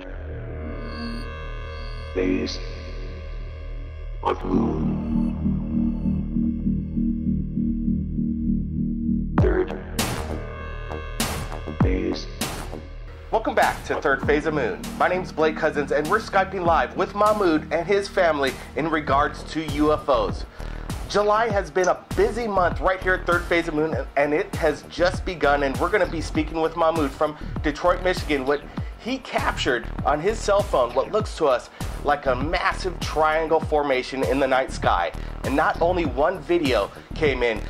third phase of moon. Third phase. Welcome back to Third Phase of Moon. My name's Blake Cousins, and we're Skyping live with Mahmoud and his family in regards to UFOs. July has been a busy month right here at Third Phase of Moon, and it has just begun. And we're going to be speaking with Mahmoud from Detroit, Michigan. What he captured on his cell phone, what looks to us like a massive triangle formation in the night sky. And not only one video came in,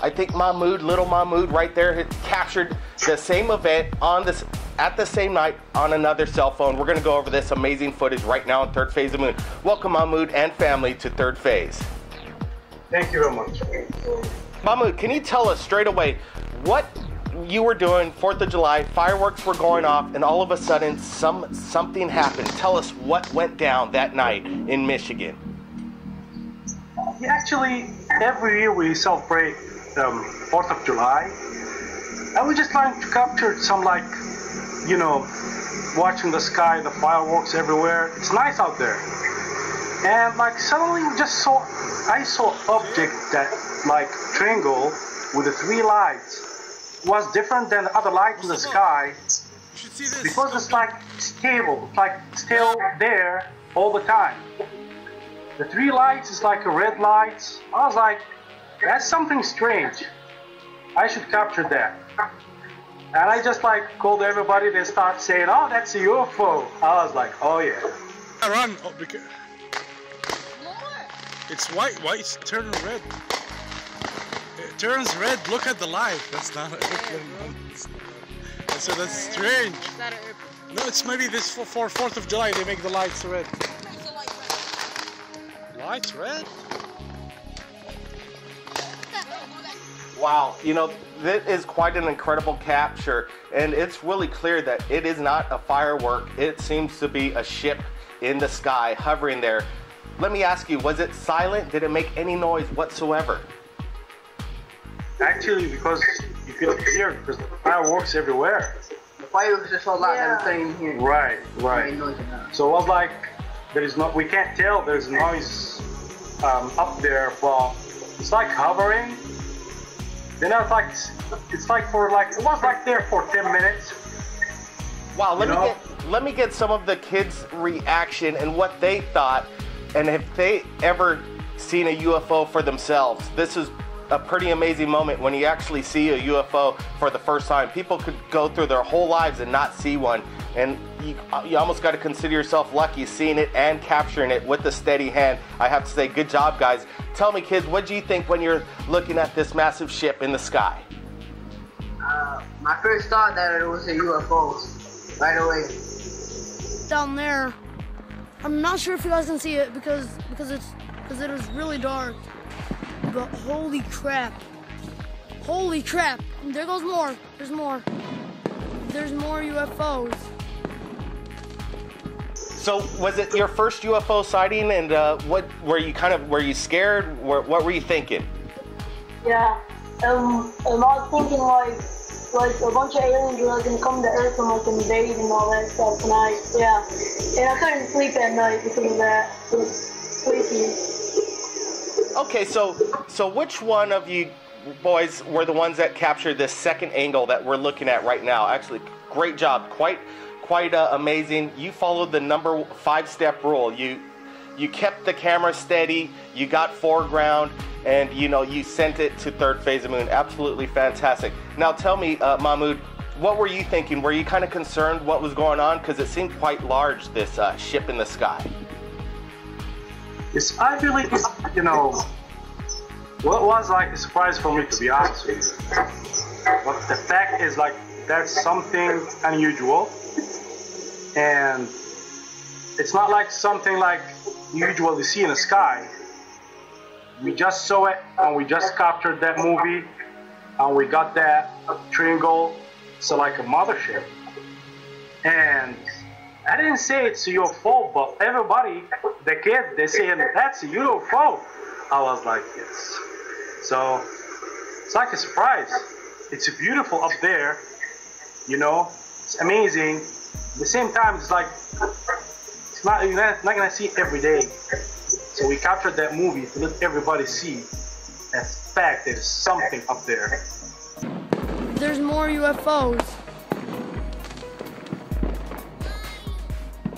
I think Mahmoud, little Mahmoud, right there, had captured the same event on this at the same night on another cell phone. We're going to go over this amazing footage right now in Third Phase of Moon. Welcome, Mahmoud and family, to Third Phase. Thank you very much. Mahmoud, can you tell us straight away what you were doing Fourth of July? Fireworks were going off, and all of a sudden, some something happened. Tell us what went down that night in Michigan. Actually, every year we celebrate um, Fourth of July, and we're just trying to capture some like, you know, watching the sky, the fireworks everywhere. It's nice out there, and like suddenly just saw, I saw object that like triangle with the three lights was different than the other lights in the sky You should see this. because it's like stable, it's like still there all the time. The three lights is like a red lights. I was like, that's something strange. I should capture that. And I just like called everybody. They start saying, "Oh, that's a UFO." I was like, "Oh yeah." I run. Oh, because it's white. Why it's turning red? It turns red. Look at the light. That's not. so that's strange. Is that a No, it's maybe this for, for Fourth of July they make the lights red. Lights red? Wow, you know, that is quite an incredible capture, and it's really clear that it is not a firework. It seems to be a ship in the sky hovering there. Let me ask you, was it silent? Did it make any noise whatsoever? Actually, because you could hear because the fireworks everywhere. The fireworks are so loud that we can't hear. Right, right. Noise. So it was like there is no we can't tell there's noise um, up there, but it's like hovering. Then I was like it's like for like it was like there for ten minutes. Wow, let You me know? get let me get some of the kids' reaction and what they thought, and if they ever seen a UFO for themselves. This is a pretty amazing moment when you actually see a UFO for the first time. People could go through their whole lives and not see one, and you, you almost got to consider yourself lucky seeing it and capturing it with a steady hand. I have to say, good job, guys. Tell me, kids, what do you think when you're looking at this massive ship in the sky? Uh, my first thought that it was a UFO right away. down there. I'm not sure if you guys can see it because because it's because it is really dark. But holy crap! Holy crap! There goes more. There's more. There's more UFOs. So, was it your first UFO sighting, and uh, what were you kind of were you scared? What, what were you thinking? Yeah. Um, um, I was thinking like, like a bunch of aliens were like, gonna come to Earth and like invade and all that stuff. And I, yeah. And I couldn't sleep at night because of that. It was sleepy. Okay, so so which one of you boys were the ones that captured this second angle that we're looking at right now? Actually, great job, quite quite uh, amazing. You followed the number five step rule. You you kept the camera steady. You got foreground, and you know you sent it to third phase of moon. Absolutely fantastic. Now tell me, uh, Mahmoud. What were you thinking? Were you kind of concerned what was going on? Because it seemed quite large, this uh, ship in the sky. It's I it's you know what was like a surprise for me to be honest with you. But the fact is like that's something unusual and it's not like something like you usually see in the sky. We just saw it and we just captured that movie and we got that triangle, so like a mothership. And I didn't say it's your UFO, but everybody, the kids, they saying that's a UFO. I was like, yes. So it's like a surprise. It's beautiful up there, you know. It's amazing. At the same time, it's like it's not you're not, not gonna see it every day. So we captured that movie to let everybody see that fact there's something up there. There's more UFOs.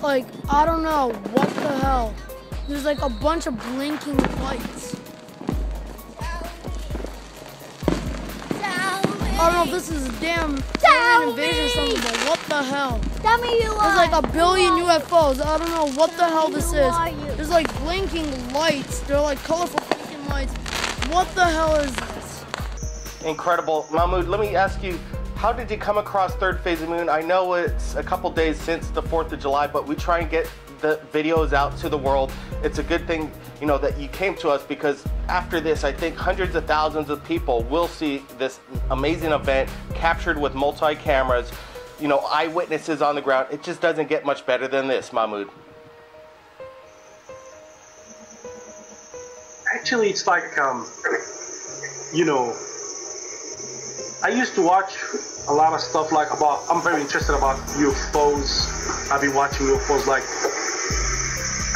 Like, I don't know, what the hell? There's like a bunch of blinking lights. I don't know if this is a damn alien invasion or something, but what the hell? Tell me you There's like a billion UFOs. I don't know what the hell this Who is. are you? There's like blinking lights. They're like colorful blinking lights. What the hell is this? Incredible. Mahmoud, let me ask you, how did you come across Third Phase of Moon? I know it's a couple days since the 4th of July, but we try and get the videos out to the world. It's a good thing, you know, that you came to us because after this, I think hundreds of thousands of people will see this amazing event captured with multi cameras, you know, eyewitnesses on the ground. It just doesn't get much better than this, Mahmoud. Actually, it's like um, you know, I used to watch a lot of stuff like about. I'm very interested about UFOs. I've been watching UFOs like.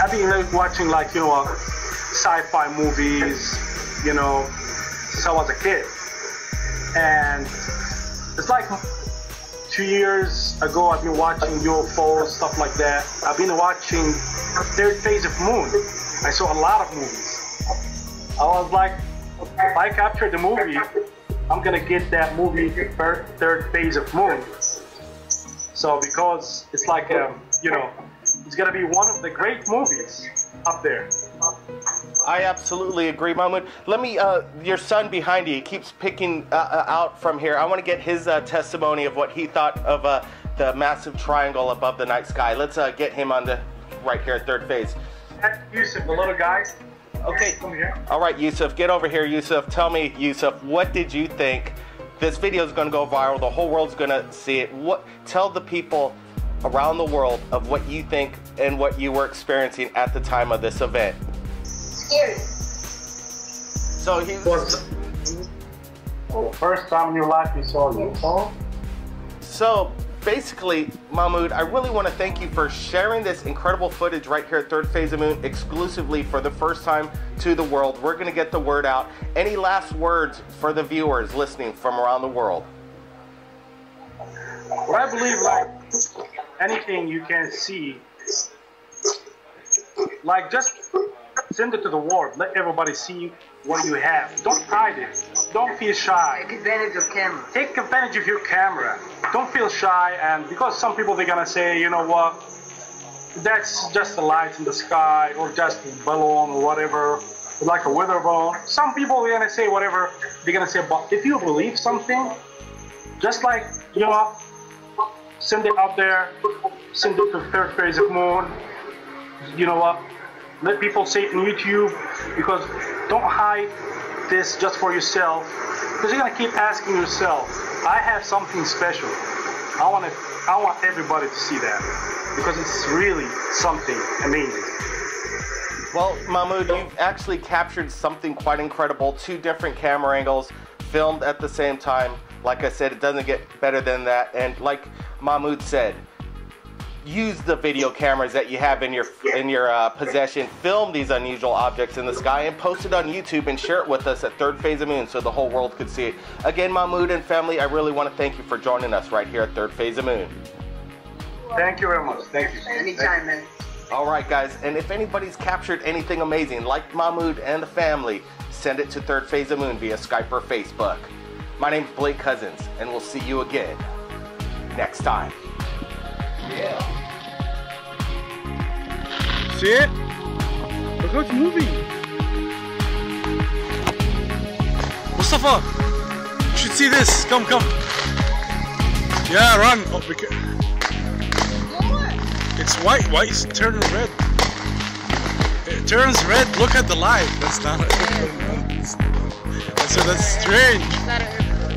I've been like, watching like you know, uh, sci-fi movies. You know, since I was a kid, and it's like two years ago. I've been watching UFOs stuff like that. I've been watching Third Phase of Moon. I saw a lot of movies. I was like, if I capture the movie, I'm gonna get that movie third, third phase of Moon. So because it's like, um, you know, it's gonna be one of the great movies up there. I absolutely agree, Mahmoud. Let me, uh, your son behind you he keeps picking uh, uh, out from here. I want to get his uh, testimony of what he thought of uh, the massive triangle above the night sky. Let's uh, get him on the right here, third phase. That's Yusuf, the little guy. Okay. All right, Yusuf, get over here, Yusuf. Tell me, Yusuf, what did you think? This video is going to go viral. The whole world's going to see it. What? Tell the people around the world of what you think and what you were experiencing at the time of this event. Scary. So he Was the first time in your life you saw a UFO? So basically, Mahmoud, I really want to thank you for sharing this incredible footage right here at Third Phase of Moon exclusively for the first time to the world. We're going to get the word out. Any last words for the viewers listening from around the world? Well, I believe like anything you can see, like just send it to the world. Let everybody see what you have. Don't hide it. Don't feel shy. Take advantage of camera. Take advantage of your camera. Don't feel shy. And because some people they're gonna say, you know what, that's just the lights in the sky or just a balloon or whatever, like a weather balloon. Some people they're gonna say whatever. They're gonna say, but if you believe something, just like you know, send it out there. Send it to third phase of moon. You know what? Let people see it on YouTube because don't hide this just for yourself because you're gonna keep asking yourself. I have something special. I want to. I want everybody to see that because it's really something amazing. Well, Mahmoud, you've actually captured something quite incredible. Two different camera angles, filmed at the same time. Like I said, it doesn't get better than that. And like Mahmoud said, use the video cameras that you have in your in your uh, possession. Film these unusual objects in the sky and post it on YouTube and share it with us at Third Phase of Moon so the whole world could see it. Again, Mahmoud and family, I really want to thank you for joining us right here at Third Phase of Moon. Thank you very much. Thank you. Anytime, man. All right, guys, and if anybody's captured anything amazing, like Mahmoud and the family, send it to Third Phase of Moon via Skype or Facebook. My name's Blake Cousins, and we'll see you again next time. See it? Look how it's moving. Mustafa, you should see this. Come, come. Yeah, run. Oh, it's white. White is turning red. It turns red. Look at the light. That's not. so that's strange.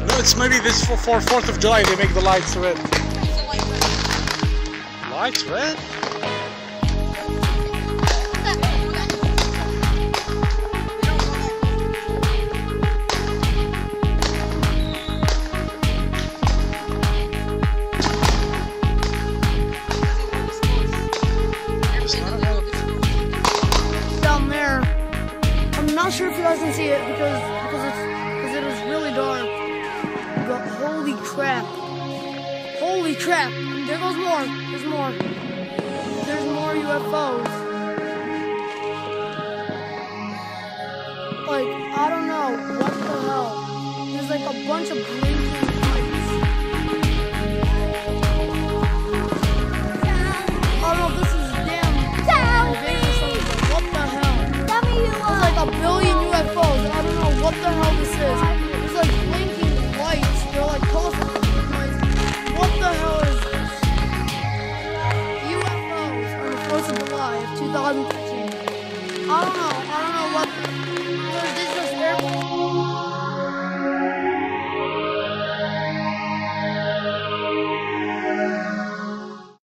No, it's maybe this for, for Fourth of July they make the lights red. Lights red? Can see it because because it's because it is really dark. But holy crap! Holy crap! There goes more. There's more. There's more UFOs. Like I don't know what the hell. There's like a bunch of blinking